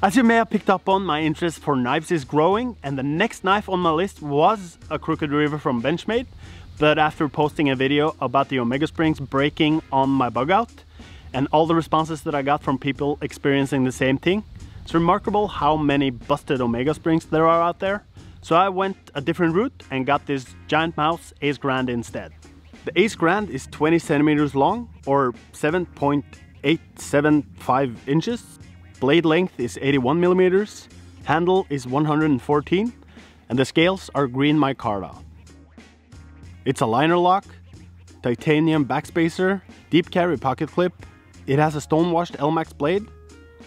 As you may have picked up on, my interest for knives is growing and the next knife on my list was a Crooked River from Benchmade. But after posting a video about the Omega Springs breaking on my Bugout and all the responses that I got from people experiencing the same thing, it's remarkable how many busted Omega Springs there are out there. So I went a different route and got this Giant Mouse Ace Grand instead. The Ace Grand is 20 centimeters long or 7.875 inches blade length is 81 millimeters, handle is 114, and the scales are green micarta. It's a liner lock, titanium backspacer, deep carry pocket clip, it has a stone-washed Elmax blade,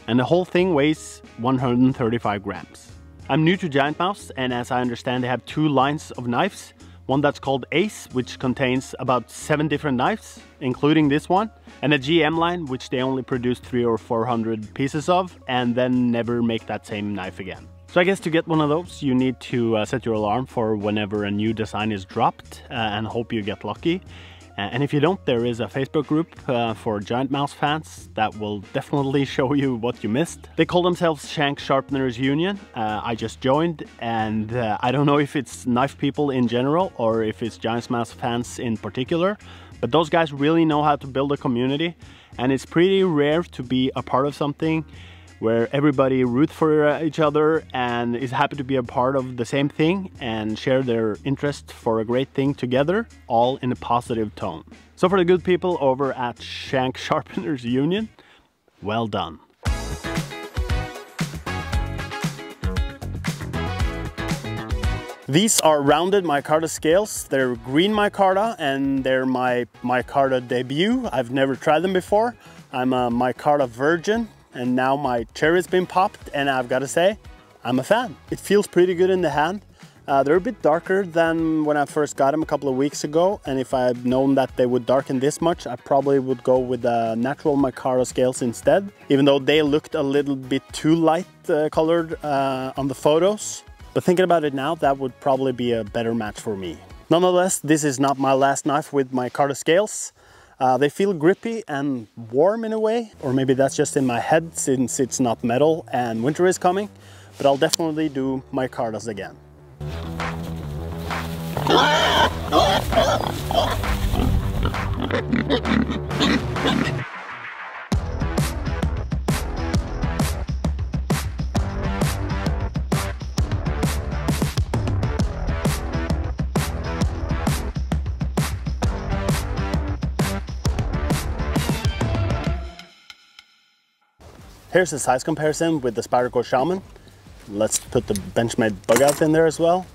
and the whole thing weighs 135 grams. I'm new to Giant Mouse, and as I understand they have two lines of knives, one that's called Ace, which contains about seven different knives, including this one, and a GM line, which they only produce three or 400 pieces of, and then never make that same knife again. So I guess to get one of those, you need to uh, set your alarm for whenever a new design is dropped uh, and hope you get lucky. And if you don't, there is a Facebook group uh, for Giant Mouse fans that will definitely show you what you missed. They call themselves Shank Sharpeners Union. Uh, I just joined and uh, I don't know if it's knife people in general or if it's Giant Mouse fans in particular, but those guys really know how to build a community and it's pretty rare to be a part of something where everybody root for uh, each other and is happy to be a part of the same thing and share their interest for a great thing together, all in a positive tone. So for the good people over at Shank Sharpeners Union, well done. These are rounded micarta scales. They're green micarta and they're my micarta debut. I've never tried them before. I'm a micarta virgin and now my cherry's been popped and I've got to say, I'm a fan. It feels pretty good in the hand. Uh, they're a bit darker than when I first got them a couple of weeks ago and if I had known that they would darken this much I probably would go with the natural Micarta scales instead even though they looked a little bit too light uh, colored uh, on the photos but thinking about it now that would probably be a better match for me. Nonetheless this is not my last knife with Micarta scales uh, they feel grippy and warm in a way, or maybe that's just in my head since it's not metal and winter is coming, but I'll definitely do micartas again. Here's the size comparison with the Spyderco Shaman. Let's put the Benchmade Bugout in there as well.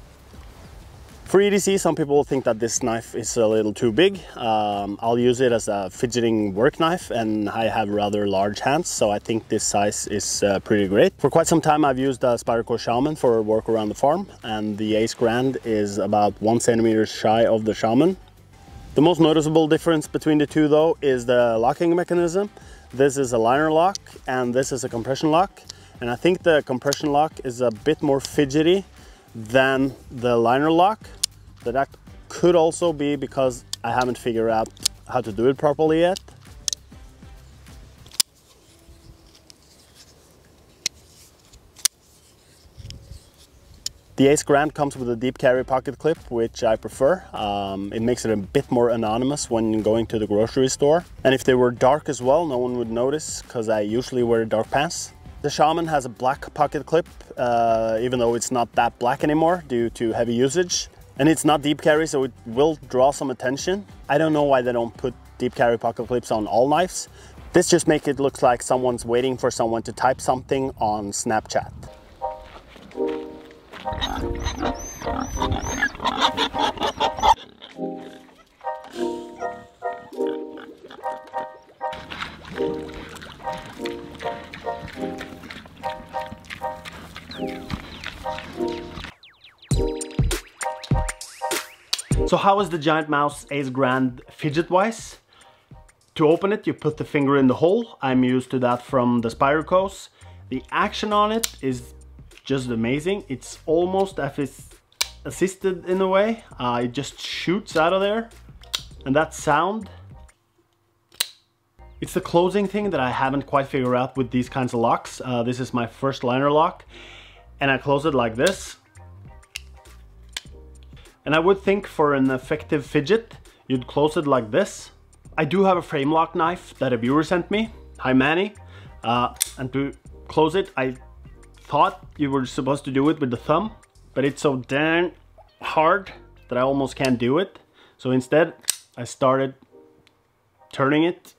For EDC, some people think that this knife is a little too big. Um, I'll use it as a fidgeting work knife and I have rather large hands, so I think this size is uh, pretty great. For quite some time I've used the Spyderco Shaman for work around the farm and the Ace Grand is about one centimeter shy of the Shaman. The most noticeable difference between the two though is the locking mechanism. This is a liner lock and this is a compression lock. And I think the compression lock is a bit more fidgety than the liner lock. But that could also be because I haven't figured out how to do it properly yet. The Ace Grand comes with a deep carry pocket clip, which I prefer. Um, it makes it a bit more anonymous when going to the grocery store. And if they were dark as well, no one would notice because I usually wear dark pants. The Shaman has a black pocket clip, uh, even though it's not that black anymore due to heavy usage. And it's not deep carry, so it will draw some attention. I don't know why they don't put deep carry pocket clips on all knives. This just makes it look like someone's waiting for someone to type something on Snapchat. So how is the Giant Mouse Ace Grand fidget-wise? To open it, you put the finger in the hole. I'm used to that from the Spydercos. The action on it is just amazing. It's almost as if it's assisted in a way. Uh, it just shoots out of there. And that sound It's the closing thing that I haven't quite figured out with these kinds of locks. Uh, this is my first liner lock and I close it like this. And I would think for an effective fidget, you'd close it like this. I do have a frame lock knife that a viewer sent me. Hi Manny. Uh, and to close it, I thought you were supposed to do it with the thumb, but it's so damn hard that I almost can't do it. So instead, I started turning it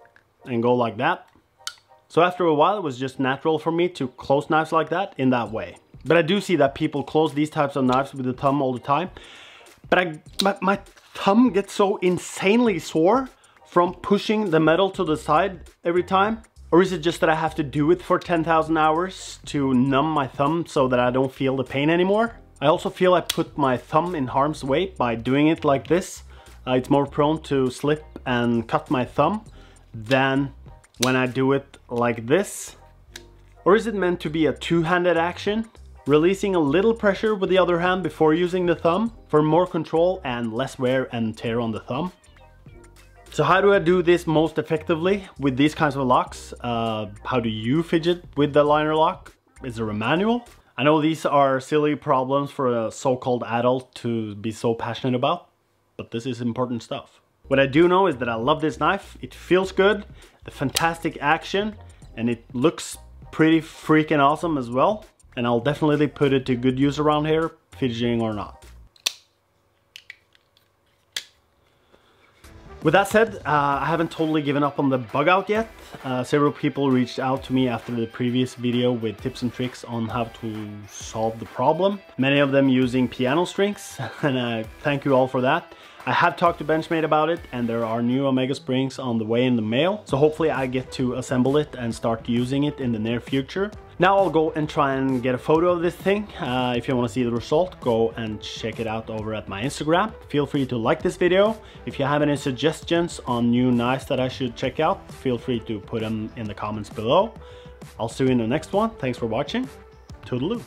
and go like that. So after a while, it was just natural for me to close knives like that in that way. But I do see that people close these types of knives with the thumb all the time. But I, my, my thumb gets so insanely sore from pushing the metal to the side every time. Or is it just that I have to do it for 10,000 hours to numb my thumb so that I don't feel the pain anymore? I also feel I put my thumb in harm's way by doing it like this. Uh, it's more prone to slip and cut my thumb than when I do it like this. Or is it meant to be a two-handed action? Releasing a little pressure with the other hand before using the thumb for more control and less wear and tear on the thumb. So how do I do this most effectively with these kinds of locks? Uh, how do you fidget with the liner lock? Is there a manual? I know these are silly problems for a so-called adult to be so passionate about, but this is important stuff. What I do know is that I love this knife. It feels good, the fantastic action, and it looks pretty freaking awesome as well and I'll definitely put it to good use around here, fidgeting or not. With that said, uh, I haven't totally given up on the Bugout yet. Uh, several people reached out to me after the previous video with tips and tricks on how to solve the problem. Many of them using piano strings, and I thank you all for that. I have talked to Benchmade about it and there are new Omega springs on the way in the mail. So hopefully I get to assemble it and start using it in the near future. Now I'll go and try and get a photo of this thing. Uh, if you want to see the result, go and check it out over at my Instagram. Feel free to like this video. If you have any suggestions on new knives that I should check out, feel free to put them in the comments below. I'll see you in the next one. Thanks for watching. Toodaloo.